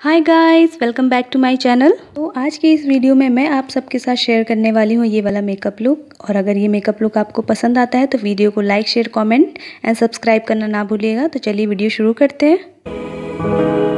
Hi guys welcome back to my channel तो आज की इस वीडियो में मैं आप सबके साथ शेयर करने वाली हूँ ये वाला मेकअप लुक और अगर ये मेकअप लुक आपको पसंद आता है तो वीडियो को like share comment and subscribe करना ना भूलिएगा। तो चलिए वीडियो शुरू करते हैं।